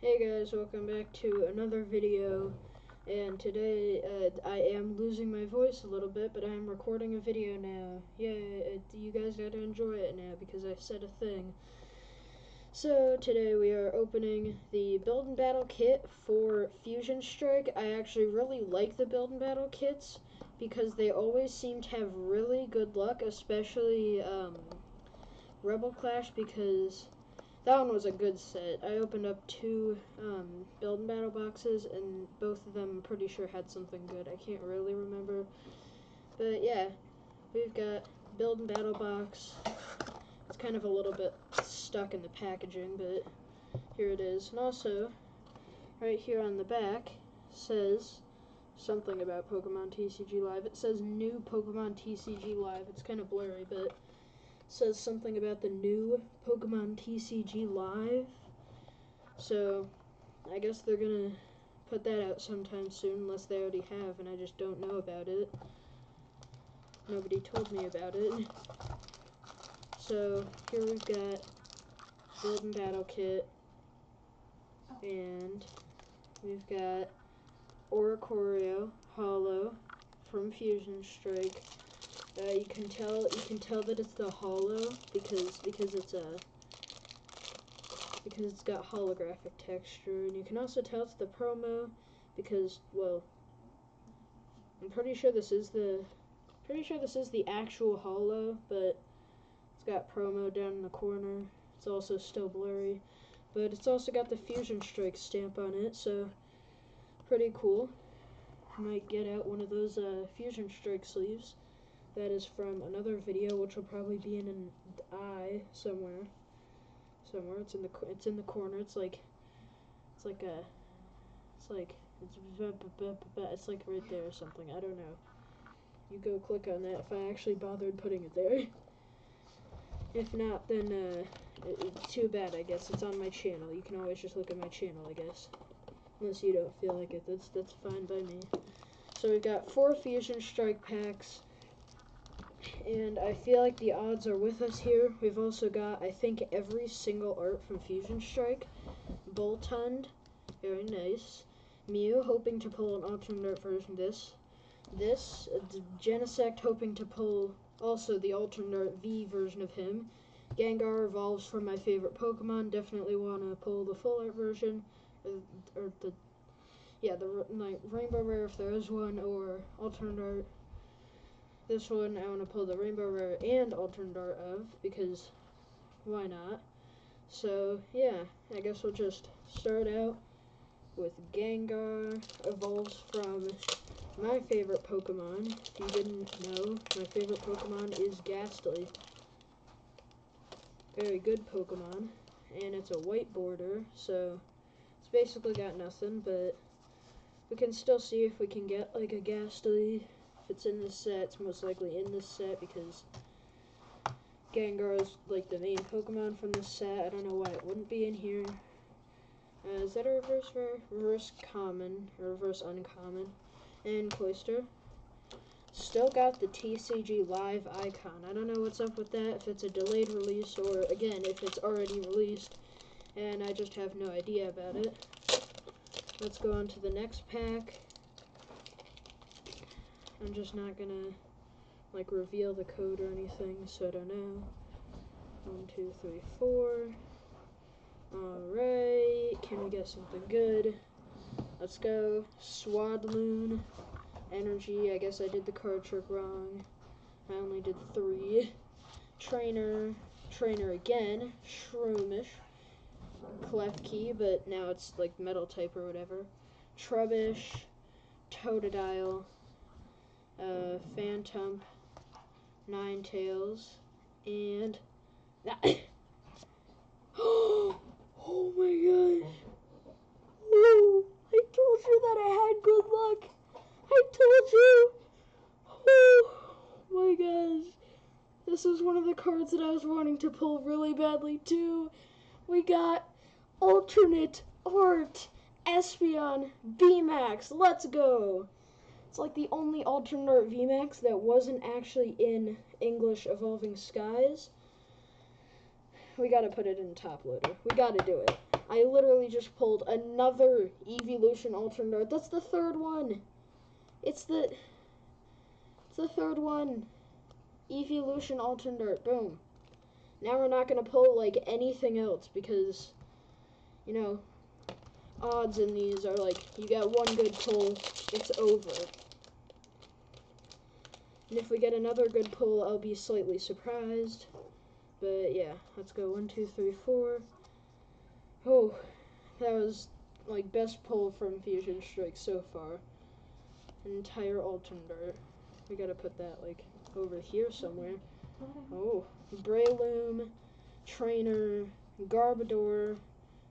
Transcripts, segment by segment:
Hey guys, welcome back to another video. And today uh, I am losing my voice a little bit, but I'm recording a video now. Yeah, it, you guys gotta enjoy it now because I said a thing. So today we are opening the Build and Battle kit for Fusion Strike. I actually really like the Build and Battle kits because they always seem to have really good luck, especially um, Rebel Clash because that one was a good set. I opened up two um, build and battle boxes, and both of them pretty sure had something good. I can't really remember. But yeah, we've got build and battle box. It's kind of a little bit stuck in the packaging, but here it is. And also, right here on the back says something about Pokemon TCG Live. It says new Pokemon TCG Live. It's kind of blurry, but says something about the new Pokemon TCG Live. So, I guess they're gonna put that out sometime soon, unless they already have, and I just don't know about it. Nobody told me about it. So, here we've got and Battle Kit, and we've got Oricorio Holo from Fusion Strike. Uh, you can tell you can tell that it's the holo because because it's a because it's got holographic texture, and you can also tell it's the promo because well, I'm pretty sure this is the pretty sure this is the actual holo, but it's got promo down in the corner. It's also still blurry, but it's also got the Fusion Strike stamp on it, so pretty cool. Might get out one of those uh, Fusion Strike sleeves. That is from another video, which will probably be in an eye somewhere. Somewhere. It's in the it's in the corner. It's like it's like a it's like it's it's like right there or something. I don't know. You go click on that if I actually bothered putting it there. If not, then uh, it, it's too bad. I guess it's on my channel. You can always just look at my channel. I guess, unless you don't feel like it. That's that's fine by me. So we've got four Fusion Strike packs and I feel like the odds are with us here. We've also got, I think, every single art from Fusion Strike. Boltund, very nice. Mew, hoping to pull an alternate art version of this. This, uh, Genesect, hoping to pull also the alternate V version of him. Gengar evolves from my favorite Pokemon. Definitely want to pull the full art version, or, or the, yeah, the like Rainbow Rare if there is one, or alternate art this one I want to pull the Rainbow Rare and Alternate Art of, because why not? So, yeah, I guess we'll just start out with Gengar. Evolves from my favorite Pokemon. If you didn't know, my favorite Pokemon is Gastly. Very good Pokemon. And it's a white border, so it's basically got nothing, but we can still see if we can get like a Gastly if it's in this set, it's most likely in this set because Gengar is like the main Pokemon from this set. I don't know why it wouldn't be in here. Uh, is that a reverse rare? Reverse common, reverse uncommon. And Cloyster. Still got the TCG Live icon. I don't know what's up with that, if it's a delayed release or, again, if it's already released. And I just have no idea about it. Let's go on to the next pack. I'm just not gonna like reveal the code or anything, so I don't know. One, two, three, four. Alright, can we get something good? Let's go. Swadloon. Energy, I guess I did the card trick wrong. I only did three. Trainer. Trainer again. Shroomish. Klefki, but now it's like metal type or whatever. Trubbish. Totodile uh, Ninetales, and oh my gosh! Whoa! I told you that I had good luck. I told you. Oh my gosh! This is one of the cards that I was wanting to pull really badly too. We got alternate art Espeon VMAX. Let's go. It's like the only alternate VMAX that wasn't actually in English Evolving Skies. We gotta put it in top loader. We gotta do it. I literally just pulled another Eeveelution Alternate Art. That's the third one. It's the it's the third one. Eeveelution Alternate Art. Boom. Now we're not gonna pull like anything else because you know odds in these are like you got one good pull, it's over. And if we get another good pull, I'll be slightly surprised. But yeah, let's go one, two, three, four. Oh, that was like best pull from Fusion Strike so far. Entire alternate. We gotta put that like over here somewhere. Oh, Breloom, Trainer, Garbodor,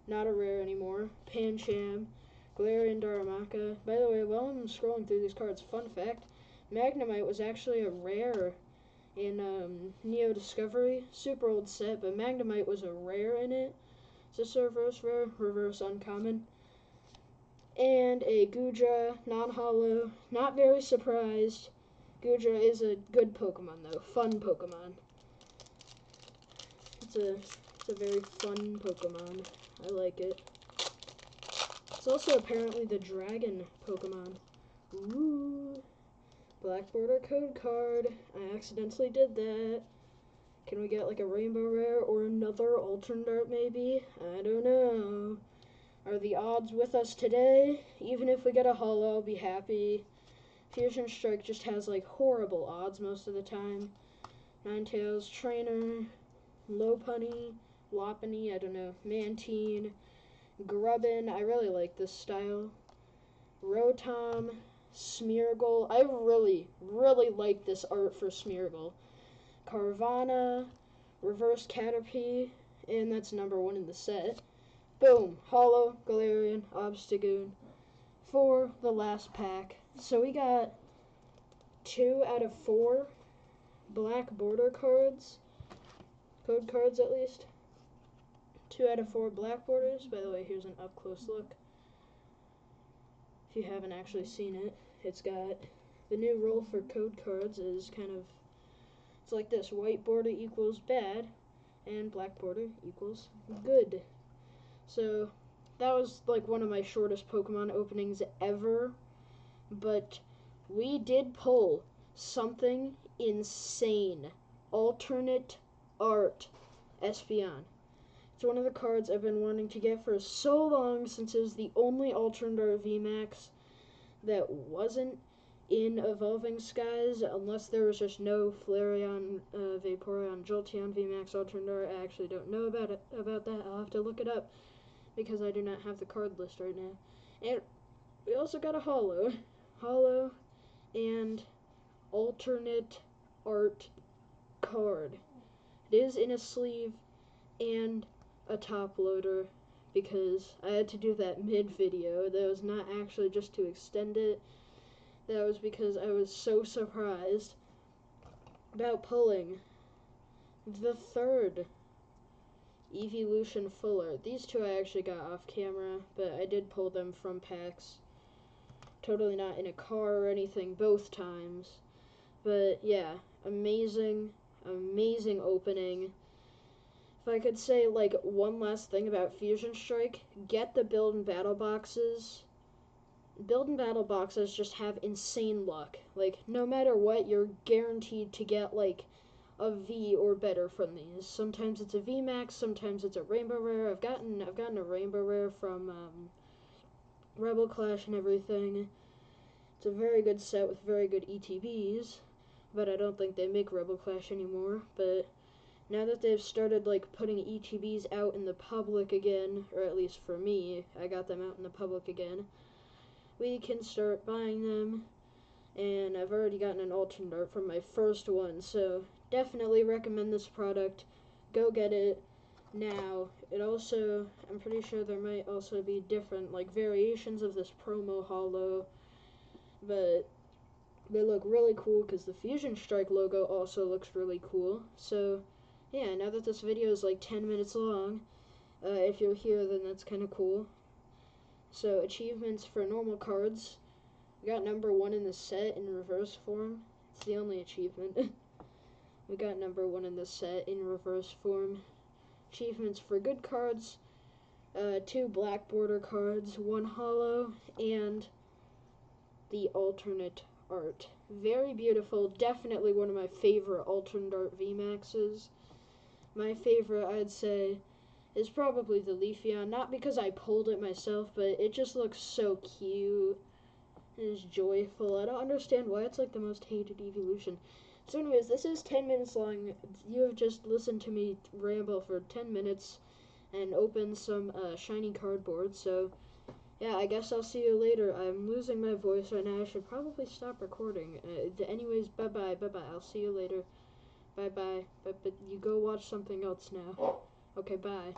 not a rare anymore, Pancham, Galarian Darumaka. By the way, while I'm scrolling through these cards, fun fact, Magnemite was actually a rare in um, Neo Discovery. Super old set, but Magnemite was a rare in it. It's a reverse rare, reverse uncommon. And a Goodra, non-holo. Not very surprised. Goodra is a good Pokemon though, fun Pokemon. It's a, it's a very fun Pokemon. I like it. It's also apparently the dragon Pokemon. Ooh. Black border code card. I accidentally did that. Can we get like a rainbow rare or another alternate art maybe? I don't know. Are the odds with us today? Even if we get a holo, I'll be happy. Fusion Strike just has like horrible odds most of the time. Ninetales, Trainer, Lopunny, Lopunny, I don't know, Mantine, Grubbin, I really like this style. Rotom, Smeargle. I really, really like this art for Smeargle. Carvanha, Reverse Caterpie, and that's number one in the set. Boom, Holo, Galarian, Obstagoon for the last pack. So we got two out of four black border cards, code cards at least. Two out of four black borders. By the way, here's an up close look. If you haven't actually seen it. It's got the new rule for code cards is kind of it's like this white border equals bad and black border equals good. So that was like one of my shortest Pokemon openings ever, but we did pull something insane. Alternate art Espeon. It's one of the cards I've been wanting to get for so long since it was the only alternate art VMAX that wasn't in Evolving Skies, unless there was just no Flareon, uh, Vaporeon, Jolteon, VMAX, Alternate, I actually don't know about it about that. I'll have to look it up because I do not have the card list right now. And we also got a Holo, Holo, and alternate art card. It is in a sleeve and a top loader because I had to do that mid video. That was not actually just to extend it. That was because I was so surprised about pulling the third Eeveelution Fuller. These two I actually got off camera, but I did pull them from packs. Totally not in a car or anything both times. But yeah, amazing, amazing opening. If I could say like one last thing about Fusion Strike, get the build and battle boxes. Build and battle boxes just have insane luck. Like no matter what, you're guaranteed to get like a V or better from these. Sometimes it's a V Max, sometimes it's a Rainbow Rare. I've gotten I've gotten a Rainbow Rare from um, Rebel Clash and everything. It's a very good set with very good ETBs, but I don't think they make Rebel Clash anymore. But now that they've started like putting ETBs out in the public again, or at least for me, I got them out in the public again, we can start buying them. And I've already gotten an alternate art from my first one, so definitely recommend this product. Go get it now. It also, I'm pretty sure there might also be different like variations of this promo holo, but they look really cool because the Fusion Strike logo also looks really cool. So yeah, now that this video is like 10 minutes long, uh, if you're here, then that's kind of cool. So, achievements for normal cards. We got number one in the set in reverse form. It's the only achievement. we got number one in the set in reverse form. Achievements for good cards. uh, two black border cards, one holo, and the alternate art. Very beautiful. Definitely one of my favorite alternate art VMAXs. My favorite, I'd say, is probably the Leafeon. Not because I pulled it myself, but it just looks so cute. It is joyful. I don't understand why it's like the most hated Eeveelution. So, anyways, this is 10 minutes long. You have just listened to me ramble for 10 minutes and open some uh, shiny cardboard. So, yeah, I guess I'll see you later. I'm losing my voice right now. I should probably stop recording. Uh, anyways, bye bye, bye bye. I'll see you later. Bye bye. But but you go watch something else now. Okay, bye.